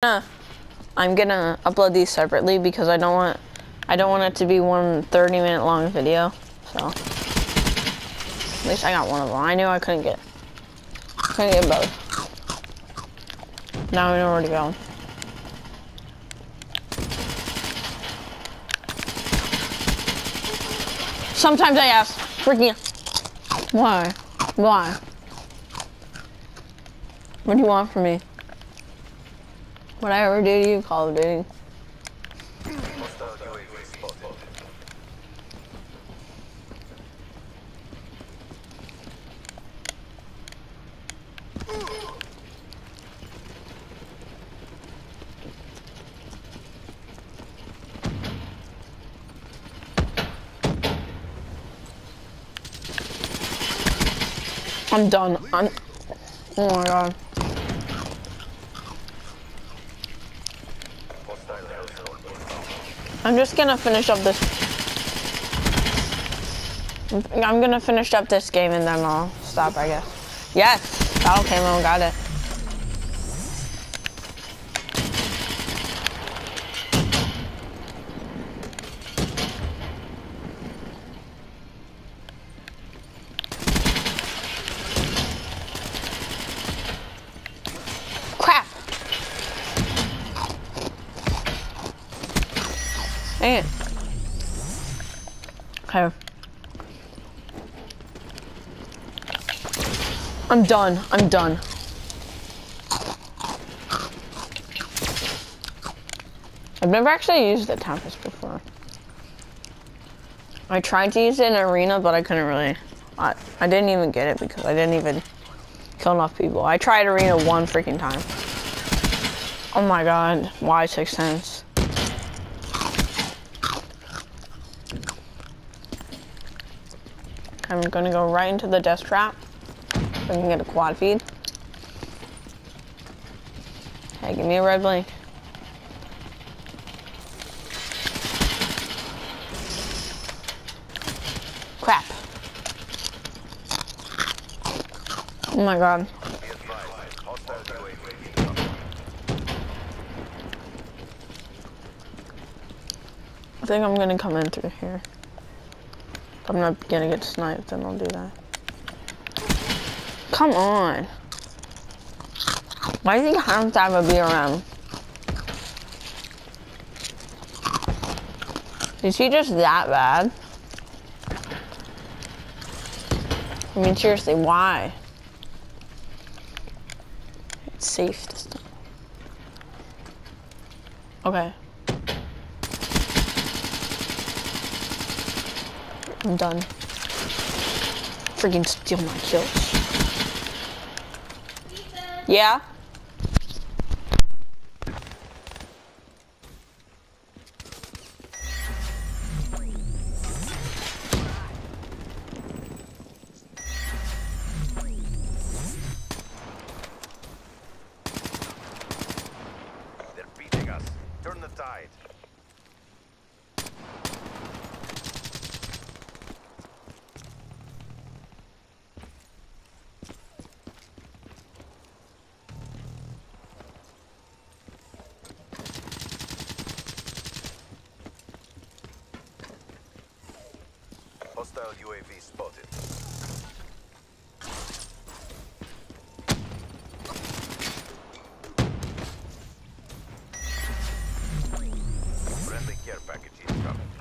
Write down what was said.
gonna, I'm gonna upload these separately because I don't want I don't want it to be one 30 minute long video. So at least I got one of them. I knew I couldn't get couldn't get both. Now I know where to go. Sometimes I ask, freaking, why? Why? What do you want from me? What I ever do to you, Call of Duty? I'm done. I'm. Oh my god. I'm just gonna finish up this. I'm gonna finish up this game and then I'll stop, I guess. Yes! Oh, Battle camo, got it. Crap! It. Okay. I'm done. I'm done. I've never actually used the Tempest before. I tried to use it in arena, but I couldn't really. I, I didn't even get it because I didn't even kill enough people. I tried arena one freaking time. Oh my god, why six cents? I'm gonna go right into the death trap. So I can get a quad feed. Hey, give me a red blink. Crap. Oh my god. I think I'm gonna come in through here. I'm not gonna get sniped, then I'll do that. Come on. Why do you have to have a BRM? Is he just that bad? I mean, seriously, why? It's safe this time. Okay. I'm done. Freaking steal my kills. Yeah? Tide. Hostile UAV spotted. Friendly care package incoming.